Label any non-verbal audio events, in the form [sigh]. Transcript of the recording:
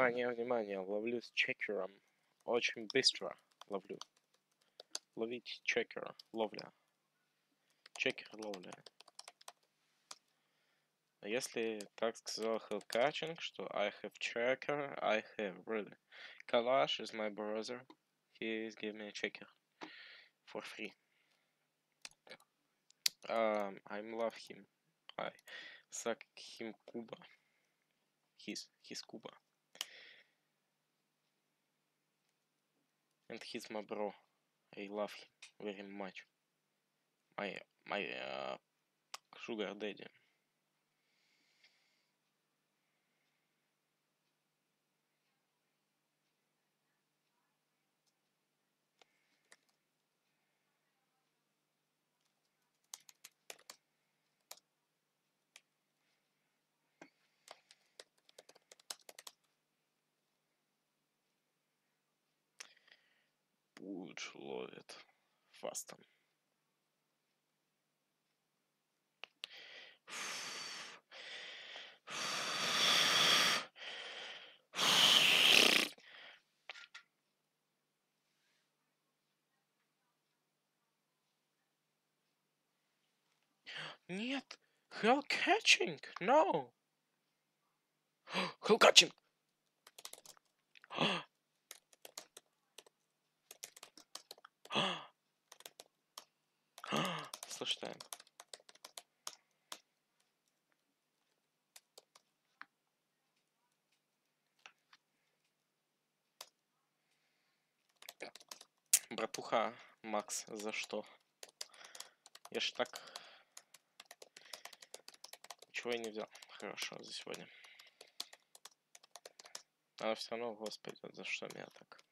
Внимание, внимание, ловлю с чекером. Очень быстро ловлю. Ловить чекера, ловля. Чекер, ловля. А если так сказал Хелкачинг, что I have checker, I have really. Kalash is my brother. He is giving me a checker for free. Um, I love him. I suck him Kuba. His, his Kuba. And he's my bro. I love him very much. My, my uh, sugar daddy. Пуч ловит фастом. Нет, hell catching, no. [gasps] Hell catching. [gasps] [gasps] Слушай, братуха Макс, за что? Я ж так ничего и не взял. Хорошо, за сегодня. А все равно, господи, за что меня так?